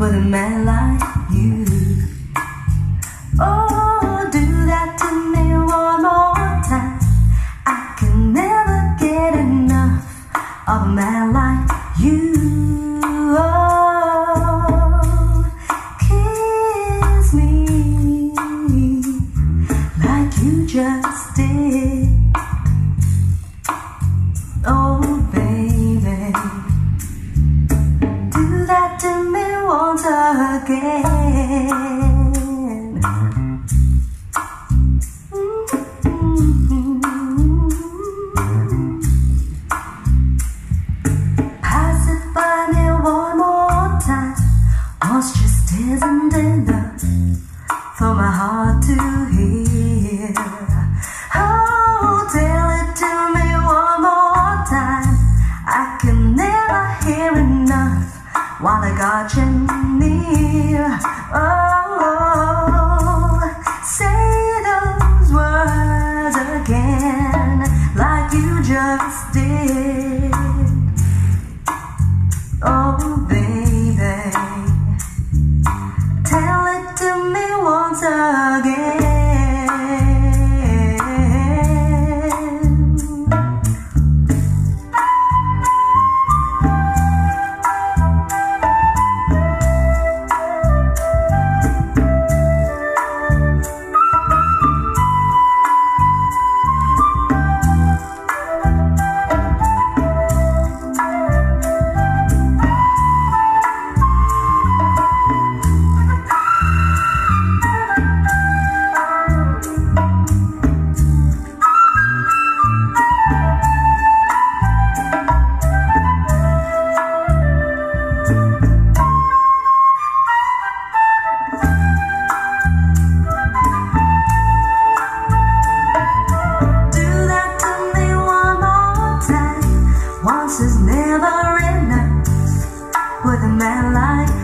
With a man like you. Oh, do that to me one more time. I can never get enough of a man like you. Oh, kiss me like you just did. to hear. Oh, tell it to me one more time. I can never hear enough while I got you near. Oh. man life.